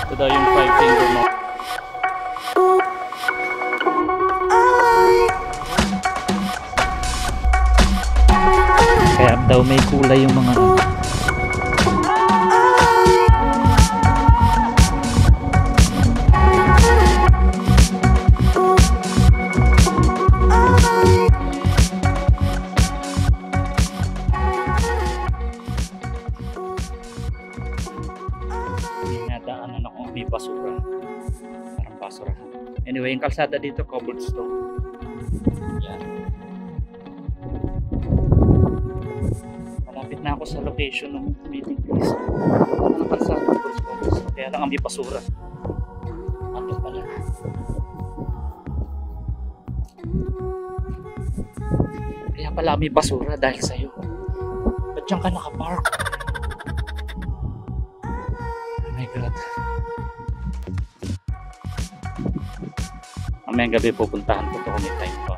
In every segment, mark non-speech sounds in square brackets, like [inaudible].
Ito daw yung five finger mo. Kaya daw may kulay yung mga ano. Anyway, yung kalsada dito, cobblestone. Yan. Malapit na ako sa location ng meeting place. Ano kalsada, cobblestone. Kaya lang ang may basura. Ano pala? Kaya pala may basura dahil sa'yo. Ba't dyan ka nakapark? Oh my God. Mamayang gabi pupuntahan ko to kung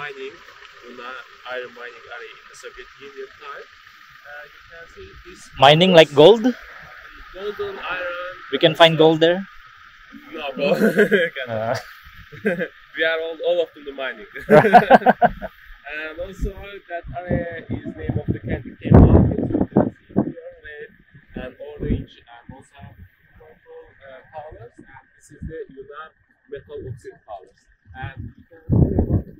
mining, iron mining area in the Soviet Union time. Uh, you can see this Mining like gold? golden iron. We can find gold there? No, bro. [laughs] Uh, [laughs] we are all, all of them the mining. [laughs] and also that area is name of the candy cane mountains. You can see here red and orange and also purple uh, colors. And this is the Yunan metal oxide colors. And you can see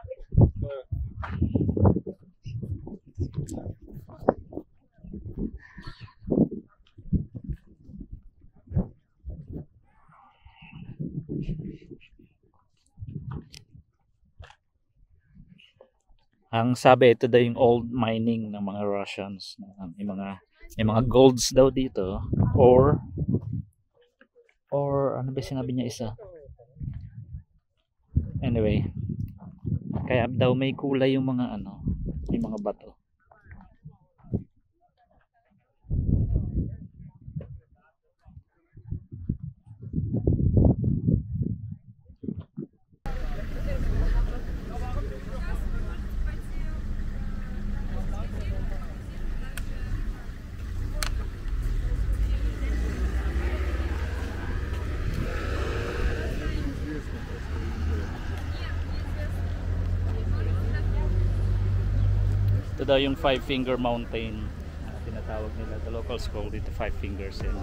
Ang sabi, ito daw yung old mining ng mga Russians. May mga, may mga golds daw dito. Or, or ano ba sinabi niya isa? Anyway, kaya daw may kulay yung mga ano, yung mga bato. Daw yung Five Finger Mountain. na tinatawag nila. The locals call it the Five Fingers. Yan.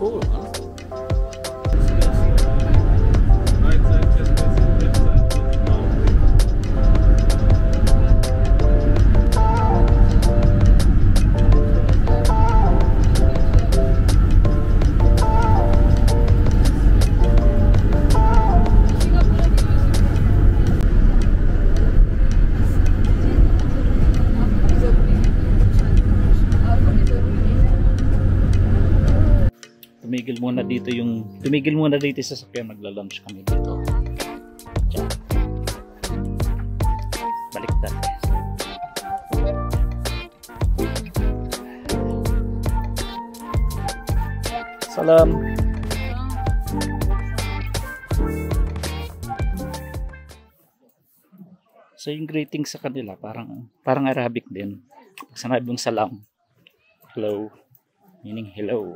Cool, huh? Dito yung tumigil muna dito sa sasakyan magla-lunch kami dito. Diyan. Baliktad. Salam. So yung greeting sa kanila parang parang Arabic din. Sanabi mong salam. Hello. Meaning hello.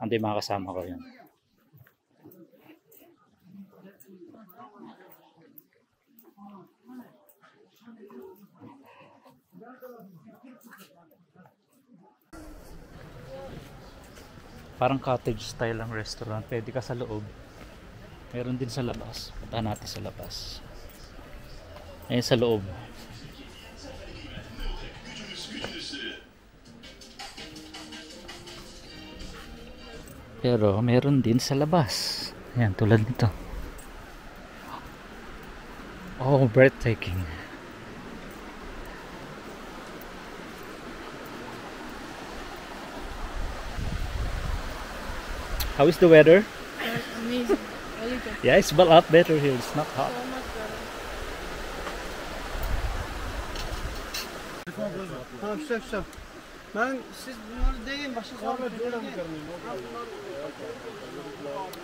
Ando yung mga kasama ko yun. Parang cottage style ang restaurant. Pwede ka sa loob. Meron din sa labas. Punta natin sa labas. Ayun sa loob. Pero meron din sa labas. Ayan, tulad nito. Oh, breathtaking. How is the weather? That's amazing. Really good. Yeah, it's a lot better here. It's not hot. So much better. Oh, Tamam şef şef. Ben siz bunları deyin başka sonra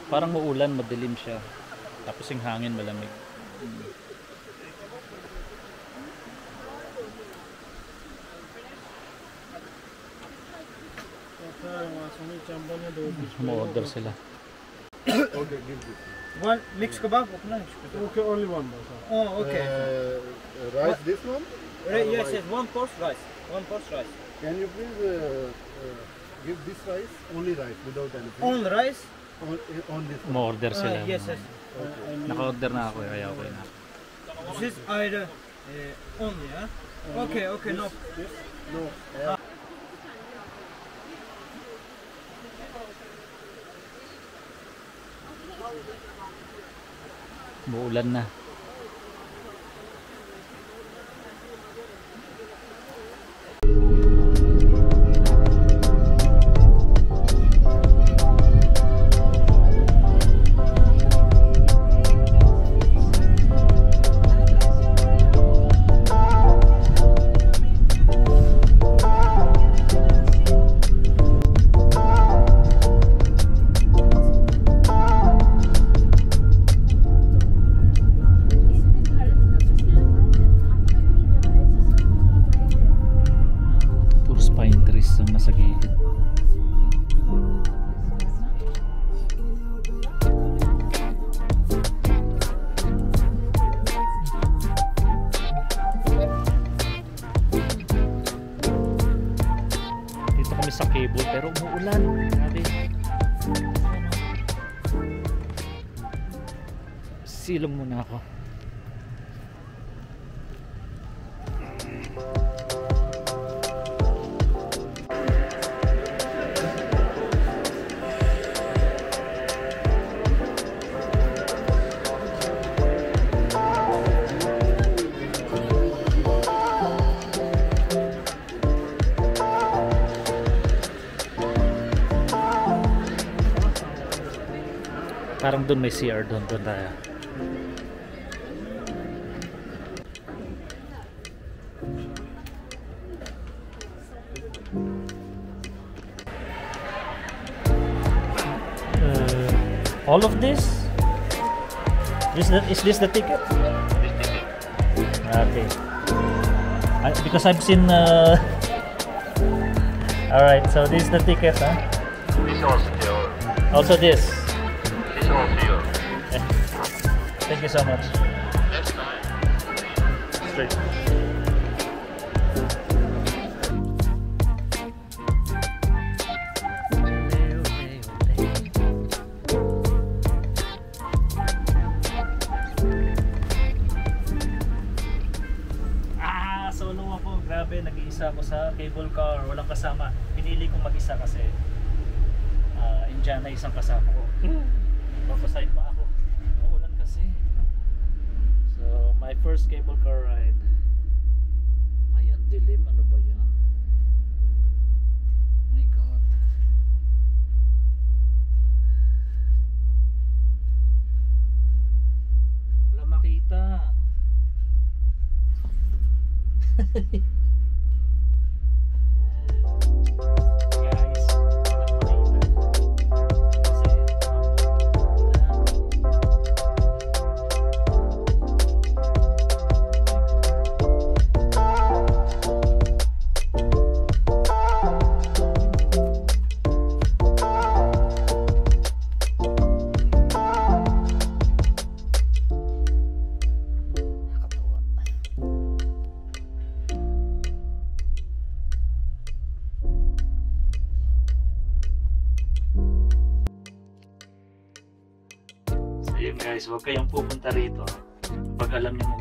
Parang maulan, madilim siya. Tapos yung hangin malamig. Mo-order sila. Okay, give this. One mix kebab, अपना mix kebab. Okay, only one boss. Oh, okay. Uh, rice this one? Right, yes, yes, one course rice. One course rice. Can you please uh, uh, give this rice? Only rice without anything. On rice? On, eh, on this one. Mo-order Uh, sila. yes, yes. Naka-order na ako, kaya okay na. This is ayrı uh, only, huh? Okay, okay, no. This? No. Uh, Muulan na. Silong muna ako. Parang doon may CR doon, doon tayo. All of this? Is that is this the ticket? Okay. I, because I've seen. Uh, [laughs] all right, so this is the ticket, huh? This also your, Also this. this also your. Thank you so much. Next time. Straight. First cable car ride. Ay, ang dilim. Ano ba yan? My God. Wala makita. [laughs]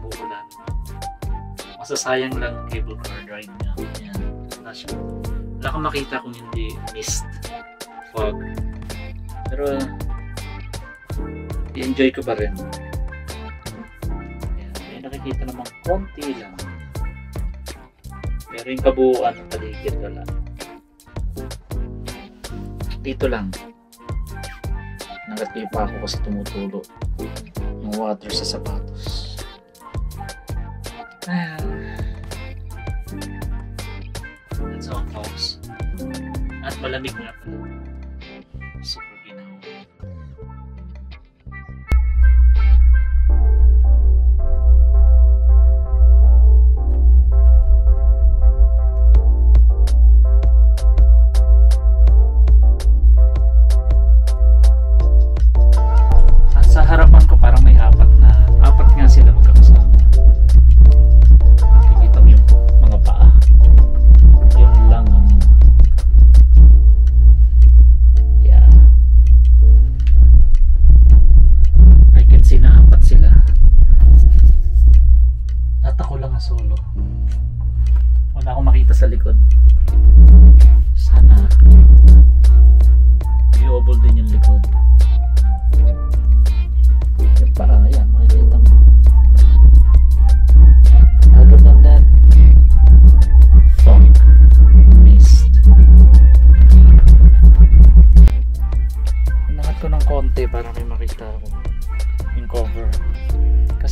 niyo mabubulan. Masasayang lang ang cable car ride niya. Yan. Wala siya. Wala kang makita kung hindi mist, fog. Pero, i-enjoy ko pa rin. Yan. May nakikita namang konti lang. Pero yung kabuuan ng paligid wala. Dito lang. Nangat pa ako kasi tumutulo yung water sa sapatos. That's all folks. At malamig nga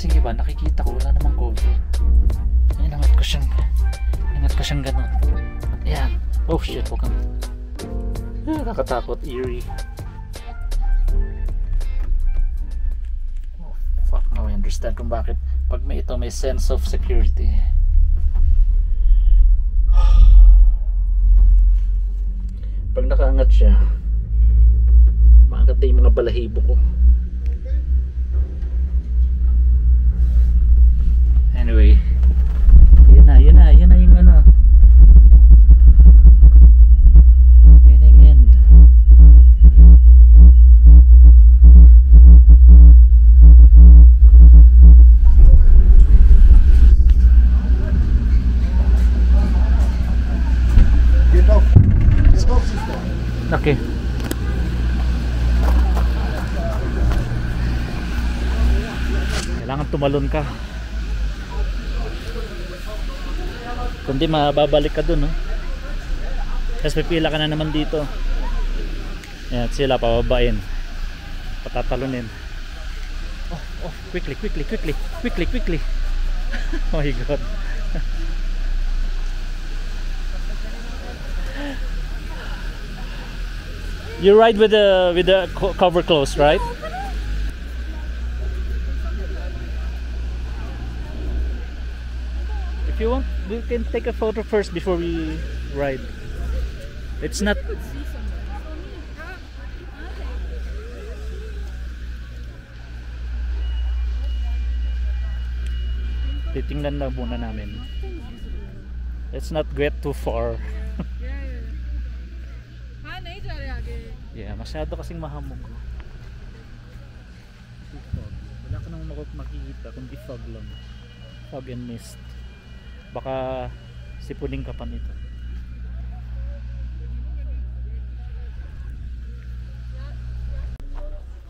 Kasi iba, nakikita ko, wala namang cover. Inangat ko siyang, inangat ko siyang ganun. Ayan. Oh shit, huwag kang... Ah, Nakatakot, eerie. Oh, fuck, now I understand kung bakit pag may ito may sense of security. Pag nakaangat siya, maangat na yung mga balahibo ko. Anyway, yun na, yun na, yun na yung ano. End. Get off. Get. Okay. Kailangan tumalon ka. Kundi mababalik ka dun, no? Tapos pipila ka na naman dito. Ayan, sila pababain. Patatalunin. Oh, oh, quickly, quickly, quickly, quickly, quickly. [laughs] oh my god. [laughs] You ride with the with the co- cover closed, right? If you want, we can take a photo first before we ride. It's not. Titingnan lang muna namin. Let's not get too far. yeah, masyado kasing mahamog. Wala ka nang makikita kundi fog lang. Fog and mist. Baka sipunin ka pa nito.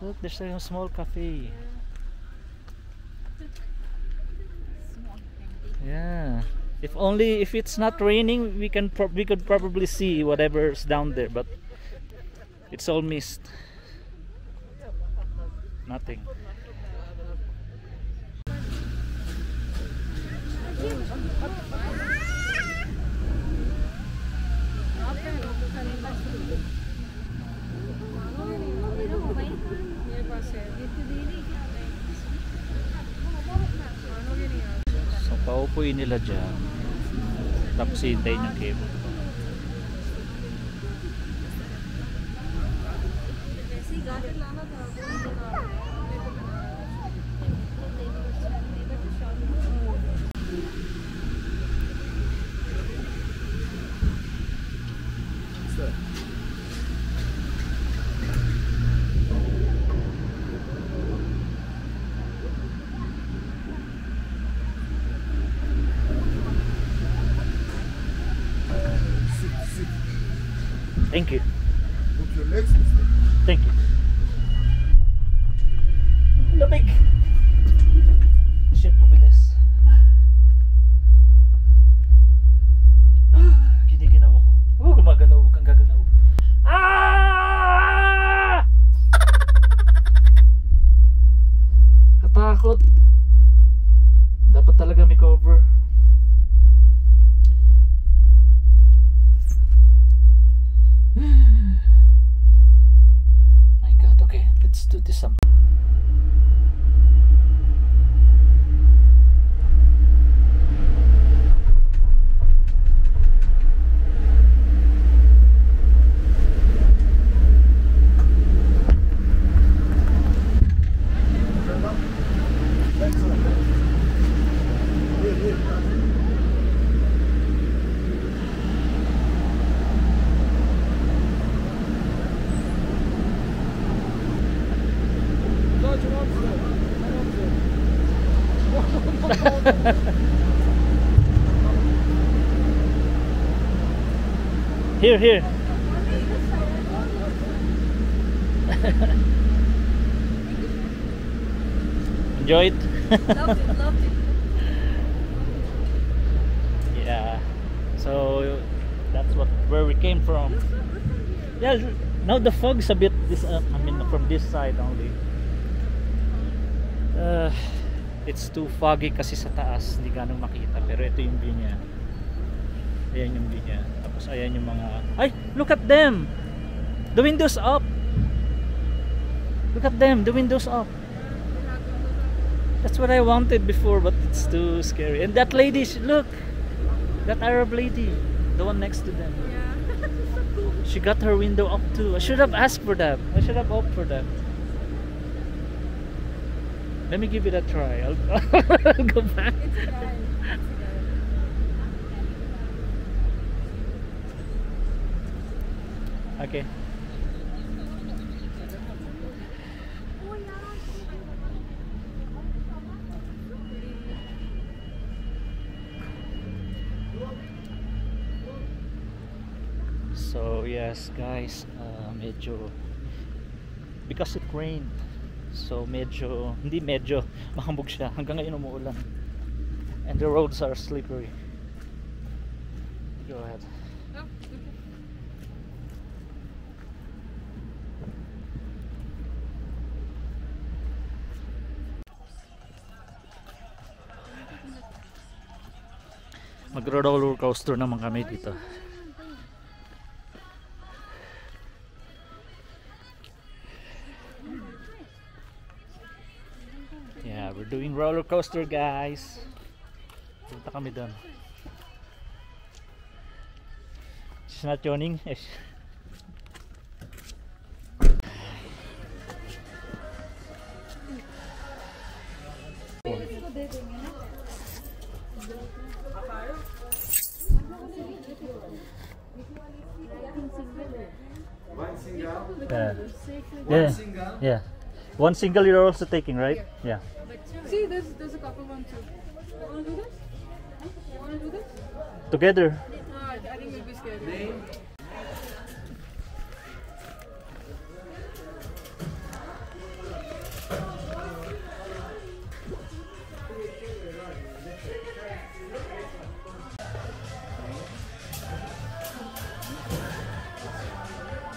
Look, there's a small cafe. Yeah. If only if it's not raining, we can we could probably see whatever's down there, but it's all mist. Nothing. Sa paupuin nila dyan tapos hintayin yung cable. takut [laughs] Here, here. [laughs] Enjoy it. Loved it, loved it. [laughs] Yeah. So that's what where we came from. Yeah. Now the fog's a bit this. Uh, I mean, from this side only. Uh, it's too foggy kasi sa taas hindi ganong makita. Pero ito yung view niya. Ayan yung view niya. Tapos ayan yung mga ay look at them! The windows up! Look at them the windows up! That's what I wanted before but it's too scary. And that lady look! That Arab lady the one next to them. Yeah. [laughs] she got her window up too. I should have asked for that. I should have hoped for that let me give it a try I'll, [laughs] I'll go back It's a guy. It's a guy. okay So yes guys, uh, medyo because it rained. So medyo hindi medyo [laughs] mahambog siya hanggang ngayon umuulan. And the roads are slippery. Go ahead. Oh, okay. Mag-roller coaster naman kami dito. Yeah, roller coaster guys. Punta kami doon. She's not yawning. Eh, Yeah. Yeah. Yeah. One single you're also taking, right? Yeah. See, there's there's a couple one too. You wanna do this? You wanna do this? Together. No, I, think it'll be scary.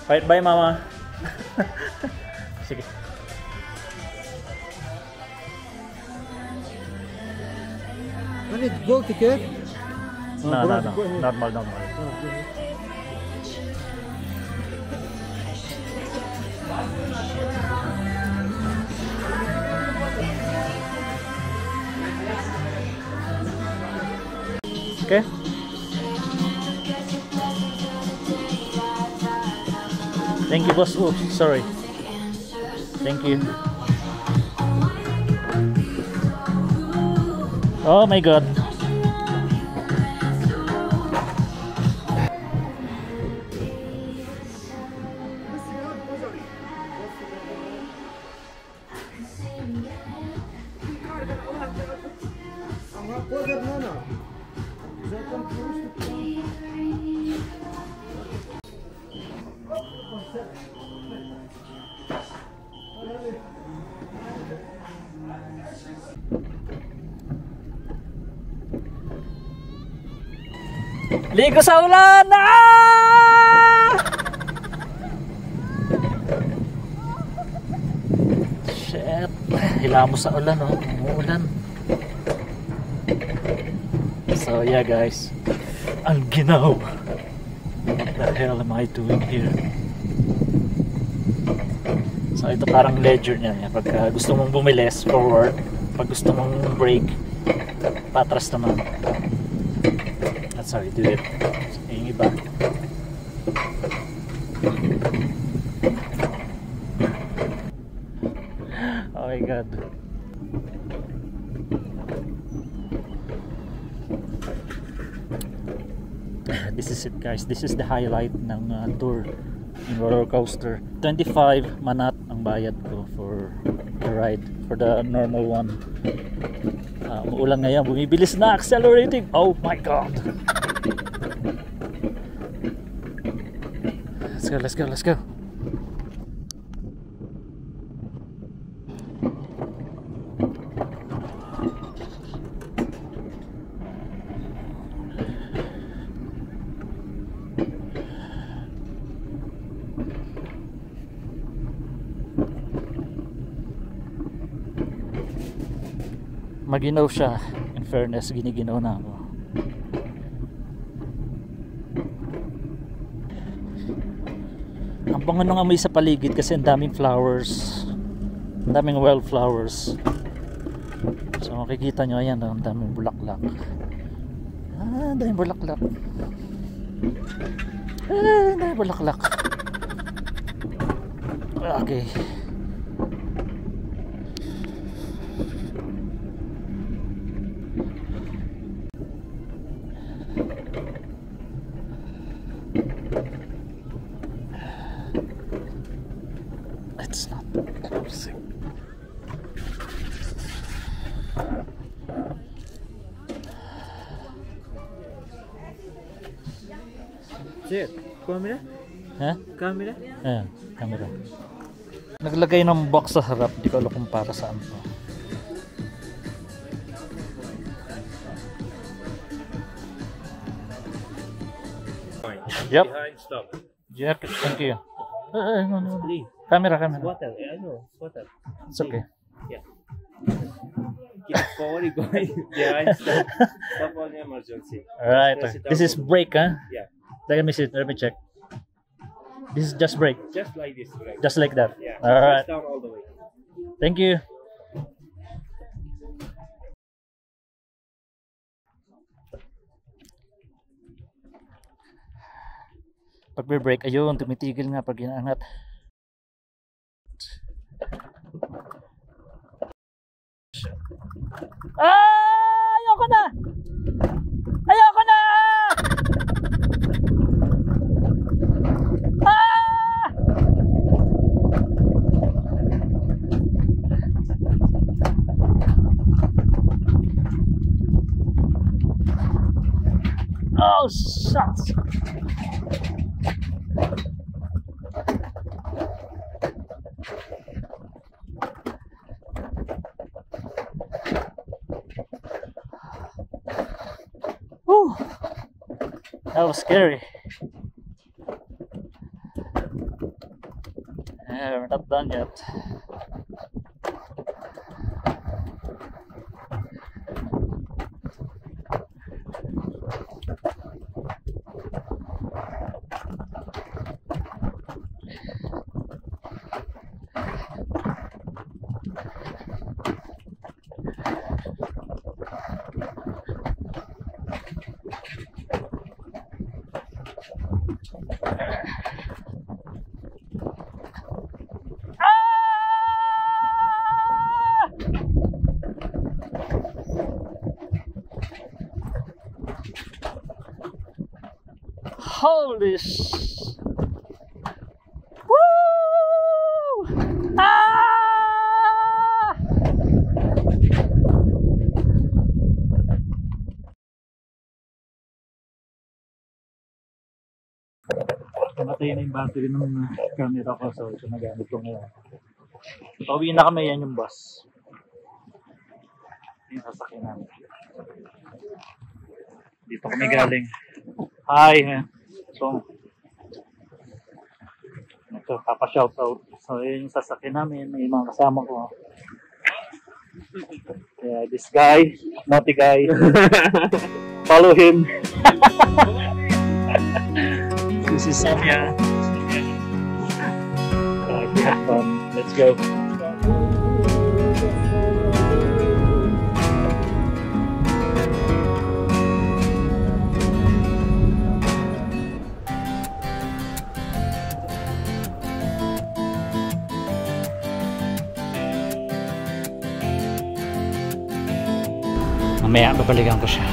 Bye, bye mama. [laughs] When it go ticket? No, no, no. Normal, normal. Okay. Thank you, boss. Oh, sorry. Thank you. Oh my god. Sa ulan! Ah! Shit. Hilamos sa ulan, oh. Umuulan. So, yeah, guys. Ang ginaw. What the hell am I doing here? So, ito parang ledger niya. Pag gusto mong bumilis, forward. Pag gusto mong brake, patras naman. That's how you do it. Yung iba. Oh my god. This is it guys. This is the highlight ng uh, tour in roller coaster. 25 manat ang bayad ko for the ride. For the normal one. Uh, umuulan ngayon. Bumibilis na. Accelerating. Oh my god. Let's go, let's go, let's go. Maginaw siya. In fairness, giniginaw na ako. Ang bango ng amoy sa paligid kasi ang daming flowers. Ang daming wildflowers. So makikita nyo, ayan, ang daming bulaklak. Ah, daming bulaklak. Ah, daming bulaklak. Okay. Camera? Ha? Camera? Ayan, camera. Naglagay ng box sa harap, di ko alam kung para saan to. Yep. Behind stop. Jack, thank you. Uh, no, no. Camera, camera. Water, I know, water. It's okay. Keep forward going behind stop. Stop on emergency. Alright. This is brake, huh? Yeah. Let me see. Let me check. This is just brake. Just like this, right? Just like that. yeah. Alright. Down all the way. Thank you. Pag may break, ayun, tumitigil nga pag inaangat. Ah! Ayoko na! Ayoko na! Ah! Oh, shucks. Whew. That was scary. Yeah, we're not done yet. Holy sh... Woo! Ah! Namatay na yung battery ng camera ko so ito nagamit ko ngayon. Pauwi na kami yan yung bus. Yung sasakyan namin. Dito kami galing. Hi! So, ito, papa-shoutout. So, yun yung sasakyan namin. Yung mga kasama ko. Yeah, this guy, naughty guy. [laughs] Follow him. [laughs] this is Sonia. Uh, have fun. Let's go. Mamaya babalikan ko siya.